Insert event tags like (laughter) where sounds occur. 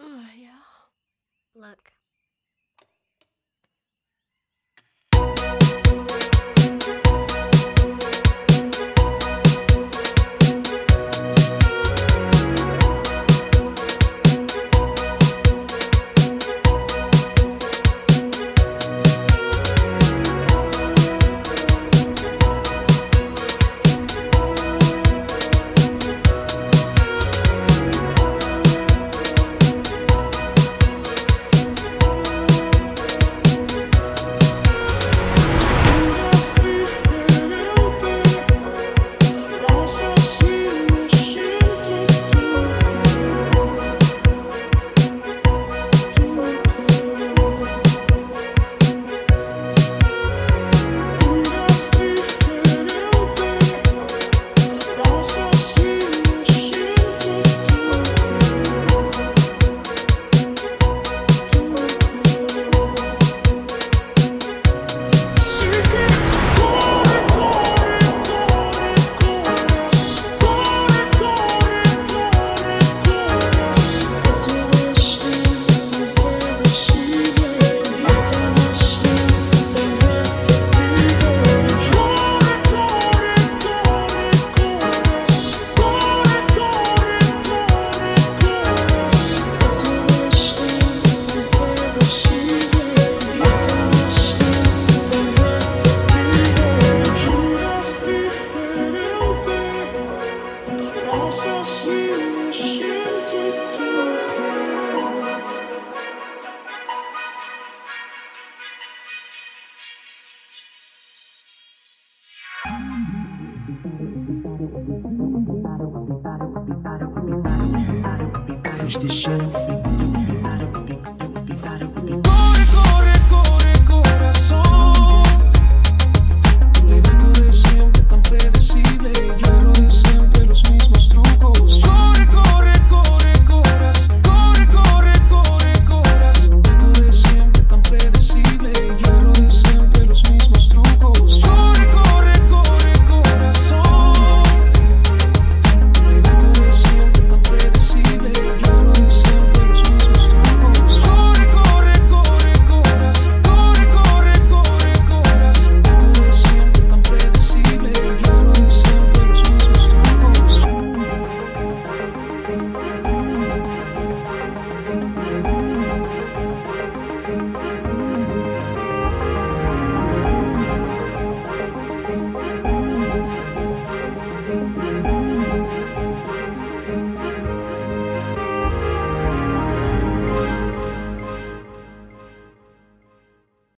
Uh, (sighs) yeah. Look. Este chão frio